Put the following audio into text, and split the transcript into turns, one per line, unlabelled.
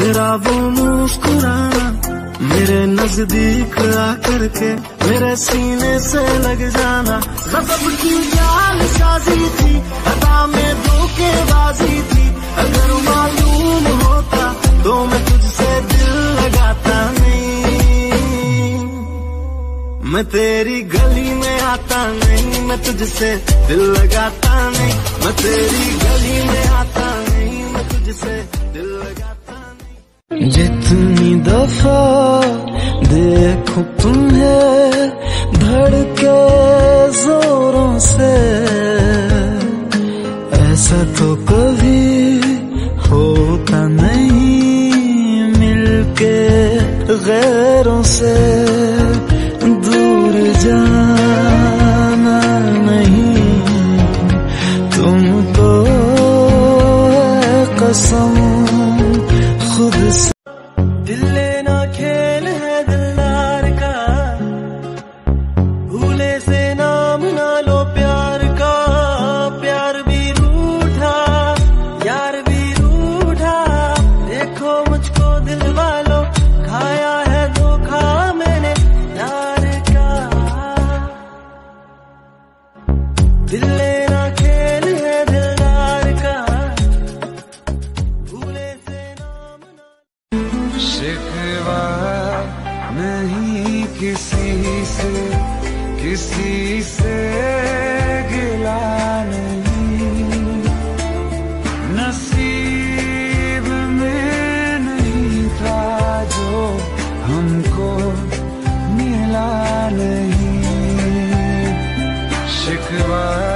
तेरा वो मुस्कुराना मेरे नज़दीक आकर के मेरे सीने से लग जाना। गजब की जाल साजी थी, अदा में धोखेबाजी थी। अगर मालूम होता तो मैं तुझसे दिल लगाता नहीं। मैं तेरी गली में आता नहीं, मैं तुझसे दिल लगाता नहीं। मैं तेरी गली में आता नहीं, मैं तुझसे दिल लगाता जितनी दफ़ा देखो तुम्हें धड़के जोरों से, ऐसा तो कभी होता नहीं मिलके गैरों से दूर जाना नहीं। तुम तो कसम भूले से
नाम
ना लो प्यार
का,
प्यार भी
रूठा यार भी रूठा देखो मुझको दिल वालों, खाया है धोखा मैंने, यार का दिल लेना खेल है दिलदार का। भूले से नाम ना
शिकवा नहीं किसी से। किसी से गिला नहीं। नसीब में नहीं था जो हमको मिला नहीं। शिकवा